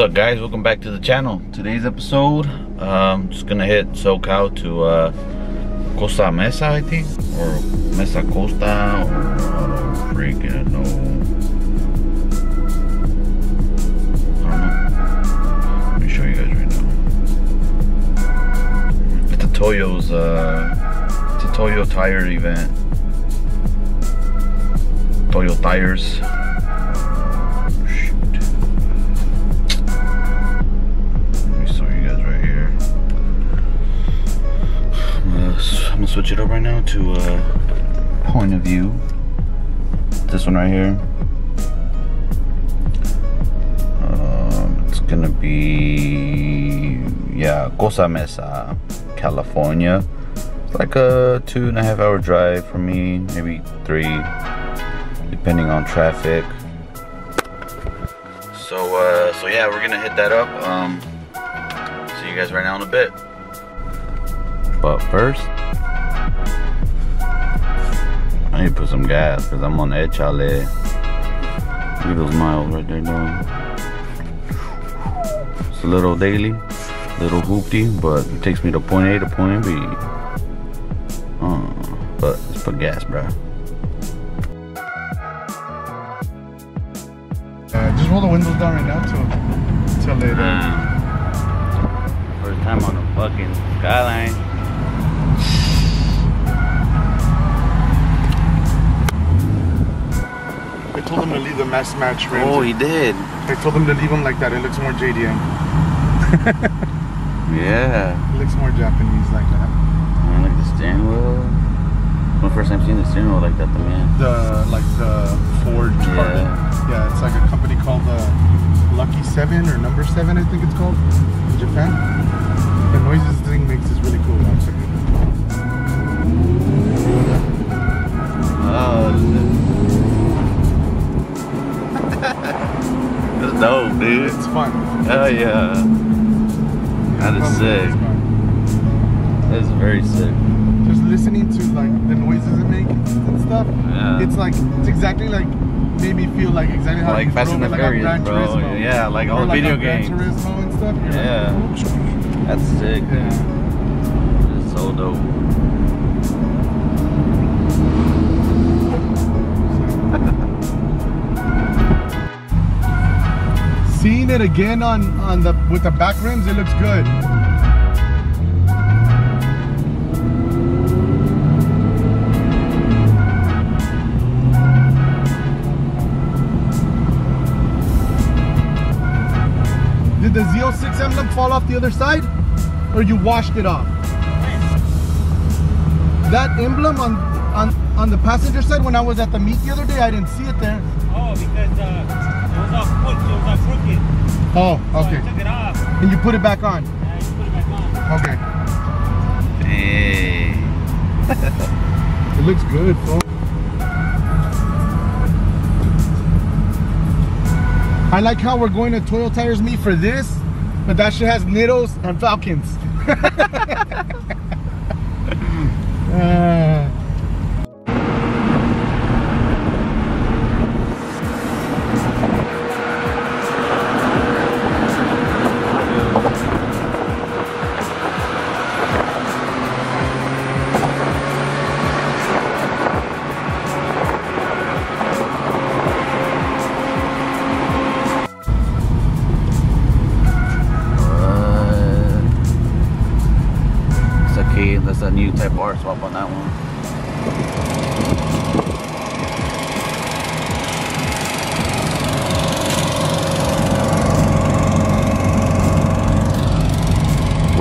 What's up guys, welcome back to the channel. Today's episode, um, just gonna hit SoCal to uh, Costa Mesa I think, or Mesa Costa, or uh, freaking no. I don't know. Let me show you guys right now. It's a Toyo's, uh, it's a Toyo tire event. Toyo tires. Switch it up right now to uh, point of view. This one right here. Um, it's gonna be yeah, Costa Mesa, California. It's like a two and a half hour drive for me, maybe three, depending on traffic. So uh, so yeah, we're gonna hit that up. Um, see you guys right now in a bit. But first, I need to put some gas because I'm on Echale. Look at those miles right there, dog. It's a little daily, little hoopty, but it takes me to point A to point B. Uh, but let's put gas, bro. Uh, just roll the windows down right now till, till later. Uh, first time on the fucking skyline. Told him to leave the mass match rims. Oh, he did. I told him to leave them like that. It looks more JDM. yeah. It looks more Japanese like that. Look at the steering wheel. My first time seeing the steering wheel like that, though, man. The like the Ford yeah. carbon. Yeah, it's like a company called the uh, Lucky Seven or Number Seven, I think it's called in Japan. The noises this thing makes is really cool. Actually. Oh. Dope, dude. It's fun. Hell yeah. That is sick. That is very sick. Just listening to like the noises it makes and stuff. Yeah. It's like it's exactly like made me feel like exactly how Like Fast and the like Furious, bro. Turismo. Yeah, like all Or the video games. Turismo and stuff. Yeah. Like, That's sick, yeah. It's so dope. It again on on the with the back rims, it looks good. Did the Z06 emblem fall off the other side? Or you washed it off? That emblem on on on the passenger side when I was at the meet the other day, I didn't see it there. Oh, because uh, it was all crooked. It was all crooked. Oh, So okay. off. And you put it back on. Put it back on. Okay. Hey. It looks good, folks. I like how we're going to Toyo Tires meet for this, but that shit has Nittos and Falkens.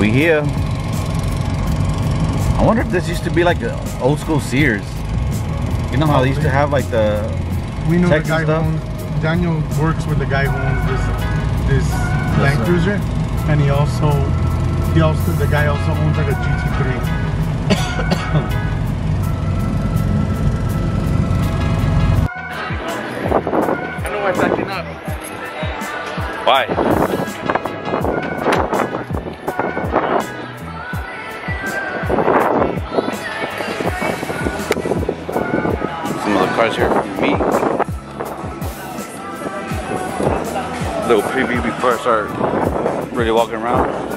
here. I wonder if this used to be like the old school Sears. You know how they used to have like the we know Texas the guy stuff? who owns, Daniel works with the guy who owns this this Land. Cruiser, and he also he also the guy also owns like a GT3. I know I'm backing up. why? Cars here from me. Little preview before I start really walking around.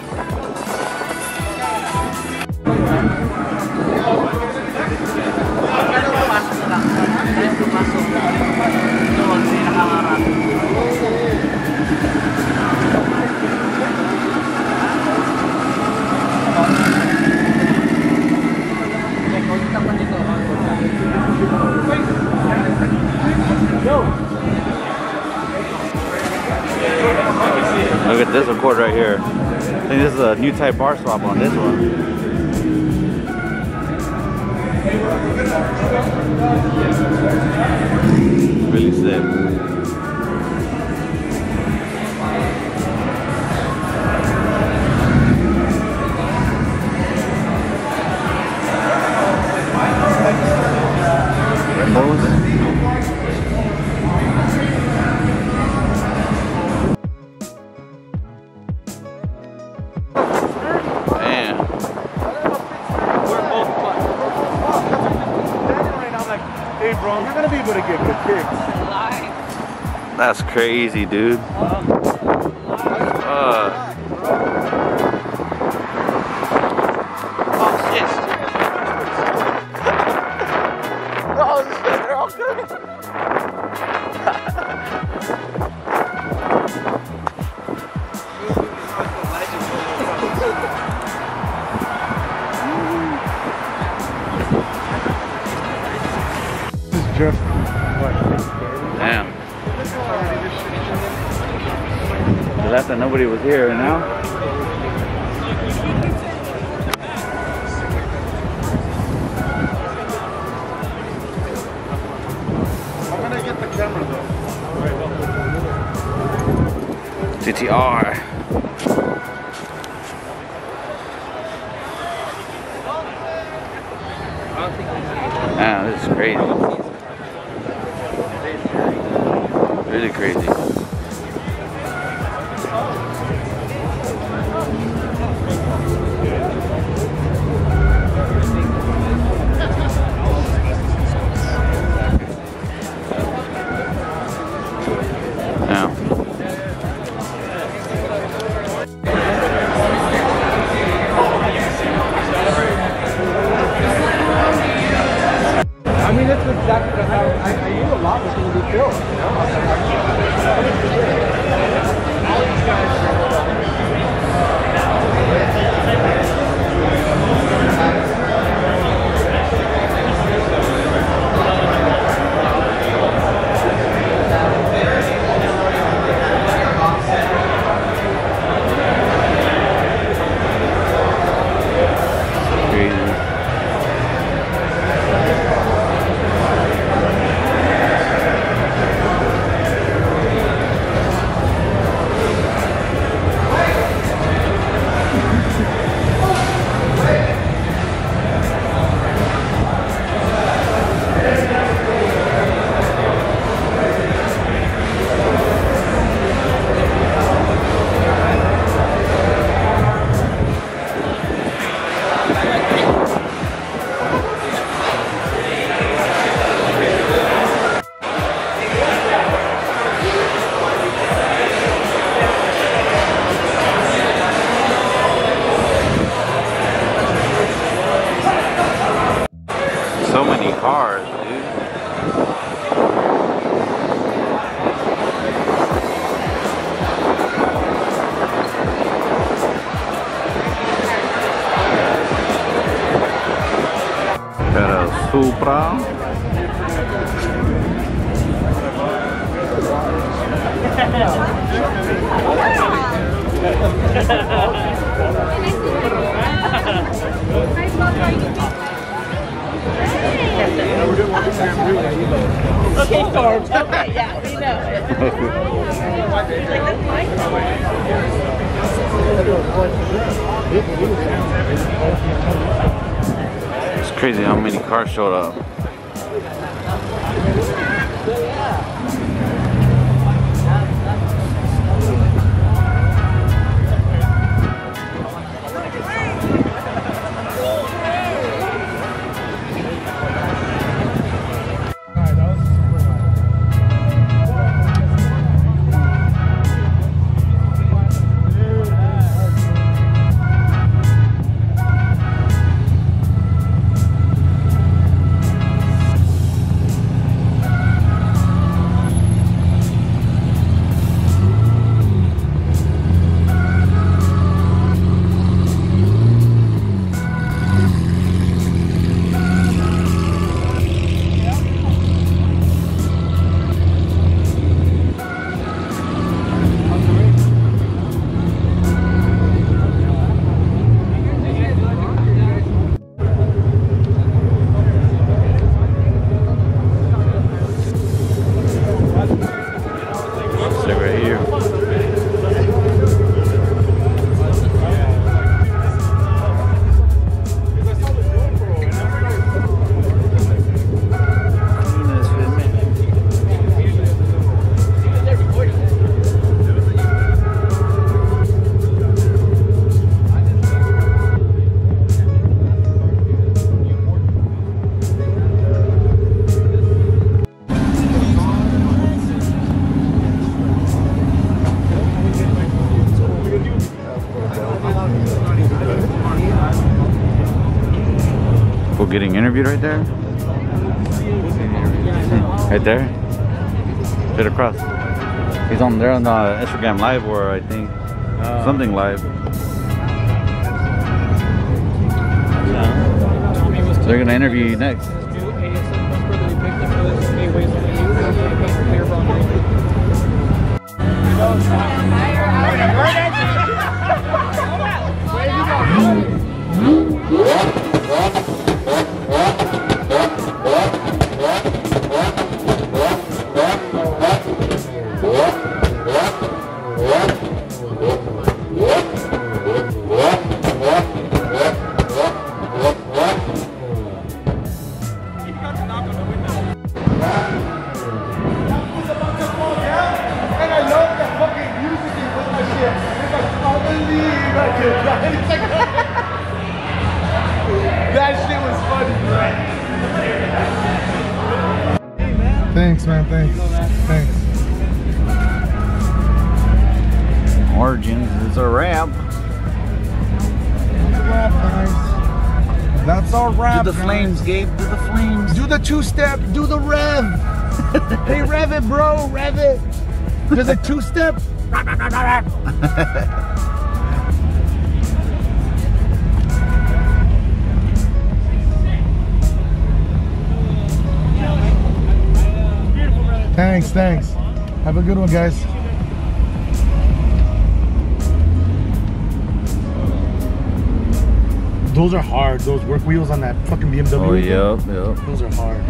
This record right here. I think this is a new type bar swap on this one. Really sick. You're gonna be able to get good kicks. That's crazy, dude. Uh, oh shit. nobody was here, and now I'm gonna get the camera though. TTR. Supra. Okay, Forbes. Okay, yeah, we know it. Crazy how many cars showed up. Getting interviewed right there? Right there? Straight across. He's on there on the Instagram live or I think uh, something live. They're gonna interview you next. That's our wrap. Do the flames, Gabe. Do the flames. Do the two step. Do the rev. hey, rev it, bro. Rev it. Does a two step? Thanks, thanks. Have a good one, guys. Those are hard. Those work wheels on that fucking BMW. Oh, yep, yep. Those are hard.